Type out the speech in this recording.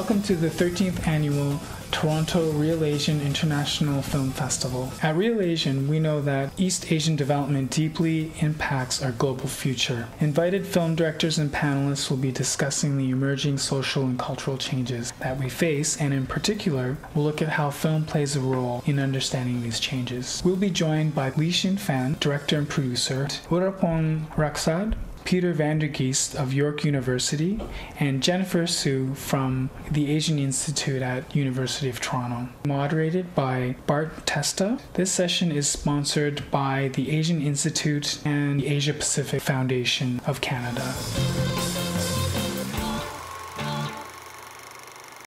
Welcome to the 13th annual Toronto Reel Asian International Film Festival. At Reel Asian, we know that East Asian development deeply impacts our global future. Invited film directors and panelists will be discussing the emerging social and cultural changes that we face, and in particular, we'll look at how film plays a role in understanding these changes. We'll be joined by Lixin Fan, director and producer, Uruphong Raksasad, Peter Vandergeest of York University, and Jennifer Hsu from the Asian Institute at University of Toronto. Moderated by Bart Testa. This session is sponsored by the Asian Institute and the Asia Pacific Foundation of Canada.